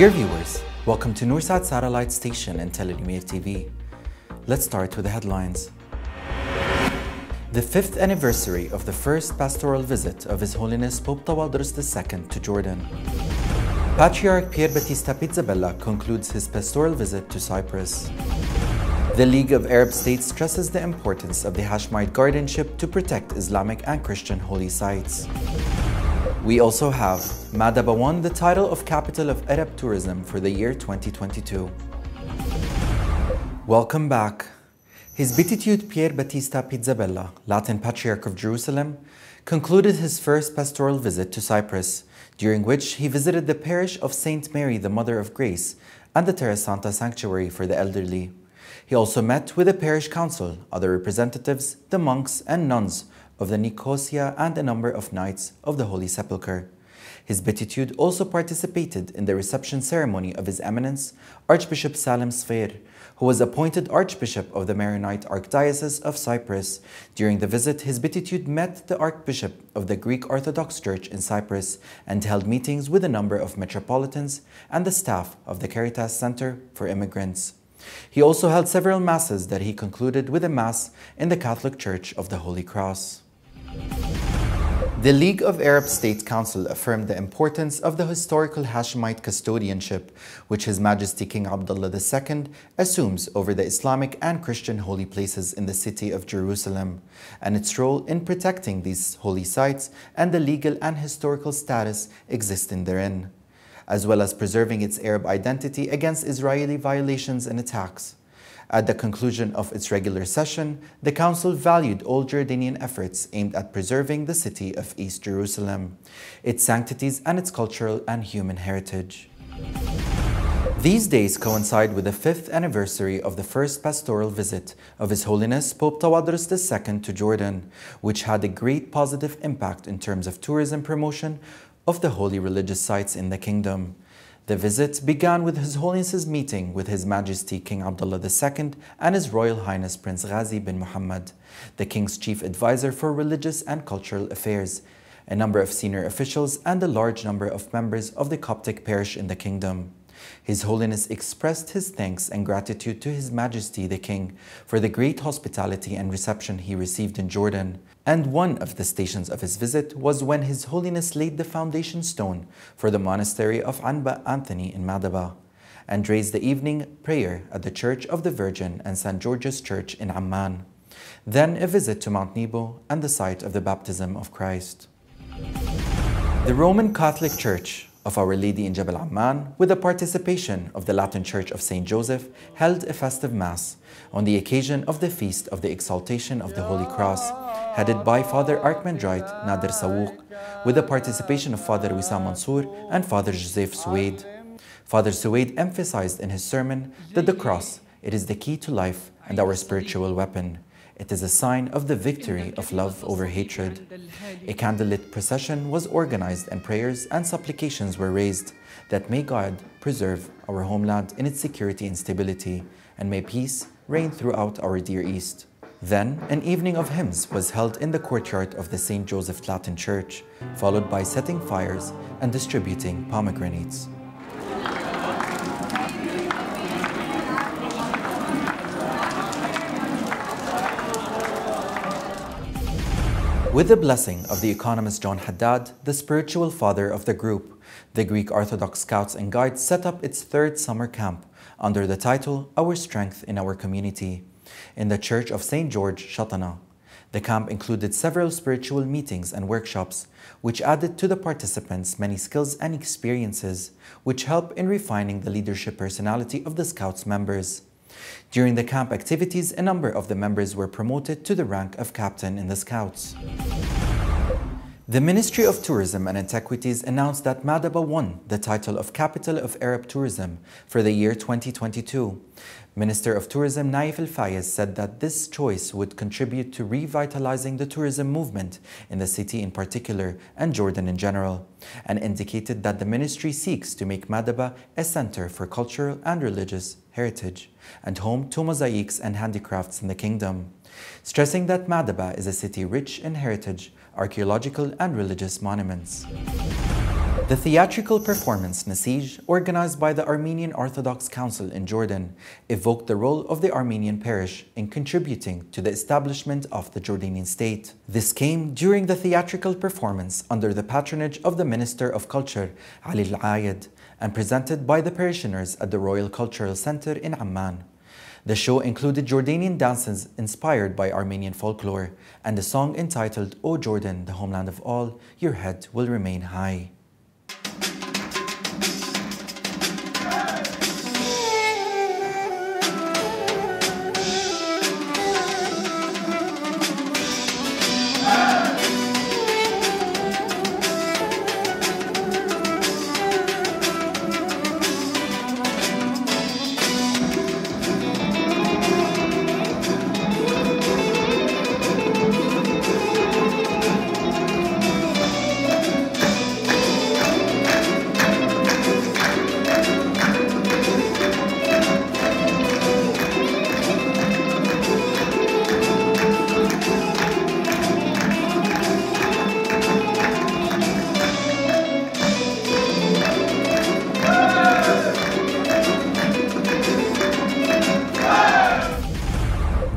Dear viewers, welcome to Noorsat Satellite Station and Tel TV. Let's start with the headlines. The fifth anniversary of the first pastoral visit of His Holiness Pope Tawadros II to Jordan. Patriarch Pier Battista Pizzaballa concludes his pastoral visit to Cyprus. The League of Arab States stresses the importance of the Hashemite guardianship to protect Islamic and Christian holy sites. We also have Madaba won the title of Capital of Arab Tourism for the year 2022. Welcome back. His Beatitude Pier Battista Pizzaballa, Latin Patriarch of Jerusalem, concluded his first pastoral visit to Cyprus, during which he visited the parish of St. Mary, the Mother of Grace, and the Terra Santa Sanctuary for the elderly. He also met with the parish council, other representatives, the monks and nuns of the Nicosia and a number of Knights of the Holy Sepulchre. His beatitude also participated in the reception ceremony of His Eminence, Archbishop Salim Sfair, who was appointed Archbishop of the Maronite Archdiocese of Cyprus. During the visit, his beatitude met the Archbishop of the Greek Orthodox Church in Cyprus and held meetings with a number of metropolitans and the staff of the Caritas Center for Immigrants. He also held several masses that he concluded with a mass in the Catholic Church of the Holy Cross. The League of Arab States Council affirmed the importance of the historical Hashemite custodianship, which His Majesty King Abdullah II assumes over the Islamic and Christian holy places in the city of Jerusalem, and its role in protecting these holy sites and the legal and historical status existing therein as well as preserving its Arab identity against Israeli violations and attacks. At the conclusion of its regular session, the Council valued all Jordanian efforts aimed at preserving the city of East Jerusalem, its sanctities, and its cultural and human heritage. These days coincide with the fifth anniversary of the first pastoral visit of His Holiness Pope Tawadros II to Jordan, which had a great positive impact in terms of tourism promotion of the holy religious sites in the kingdom. The visit began with His Holiness's meeting with His Majesty King Abdullah II and His Royal Highness Prince Ghazi bin Muhammad, the King's chief advisor for religious and cultural affairs, a number of senior officials, and a large number of members of the Coptic parish in the kingdom. His Holiness expressed his thanks and gratitude to His Majesty the King for the great hospitality and reception he received in Jordan. And one of the stations of his visit was when His Holiness laid the foundation stone for the monastery of Anba Anthony in Madaba and raised the evening prayer at the Church of the Virgin and St. George's Church in Amman. Then a visit to Mount Nebo and the site of the baptism of Christ. The Roman Catholic Church of Our Lady in Jebel Amman, with the participation of the Latin Church of St. Joseph, held a festive Mass on the occasion of the Feast of the Exaltation of the Holy Cross, headed by Father Archimandrite Nader Sawouk, with the participation of Father Wissam Mansour and Father Joseph Suwaid. Father Suwaid emphasized in his sermon that the cross, it is the key to life and our spiritual weapon. It is a sign of the victory of love over hatred. A candlelit procession was organized and prayers and supplications were raised that may God preserve our homeland in its security and stability, and may peace reign throughout our dear East. Then, an evening of hymns was held in the courtyard of the St. Joseph Latin Church, followed by setting fires and distributing pomegranates. With the blessing of the Economos John Haddad, the spiritual father of the group, the Greek Orthodox Scouts and Guides set up its third summer camp under the title Our Strength in Our Community in the Church of St. George, Shatana. The camp included several spiritual meetings and workshops, which added to the participants many skills and experiences, which help in refining the leadership personality of the Scouts members. During the camp activities, a number of the members were promoted to the rank of captain in the Scouts. The Ministry of Tourism and Antiquities announced that Madaba won the title of Capital of Arab Tourism for the year 2022. Minister of Tourism Naif Al-Fayez said that this choice would contribute to revitalizing the tourism movement in the city in particular and Jordan in general, and indicated that the ministry seeks to make Madaba a center for cultural and religious heritage and home to mosaics and handicrafts in the kingdom, stressing that Madaba is a city rich in heritage archaeological and religious monuments. The theatrical performance Nasij, organized by the Armenian Orthodox Council in Jordan, evoked the role of the Armenian parish in contributing to the establishment of the Jordanian state. This came during the theatrical performance under the patronage of the Minister of Culture, Ali Al-Ayed, and presented by the parishioners at the Royal Cultural Center in Amman. The show included Jordanian dances inspired by Armenian folklore and a song entitled O Jordan, the homeland of all, your head will remain high.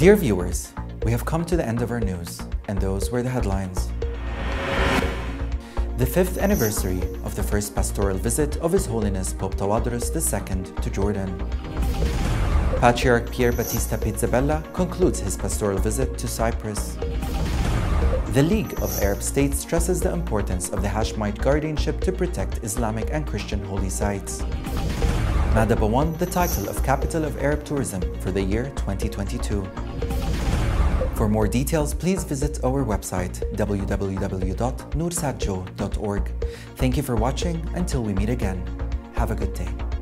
Dear viewers, we have come to the end of our news, and those were the headlines. The fifth anniversary of the first pastoral visit of His Holiness Pope Tawadros II to Jordan. Patriarch Pier Battista Pizzaballa concludes his pastoral visit to Cyprus. The League of Arab States stresses the importance of the Hashemite guardianship to protect Islamic and Christian holy sites. Madaba won the title of Capital of Arab Tourism for the year 2022. For more details, please visit our website www.noursatjo.org. Thank you for watching. Until we meet again, have a good day.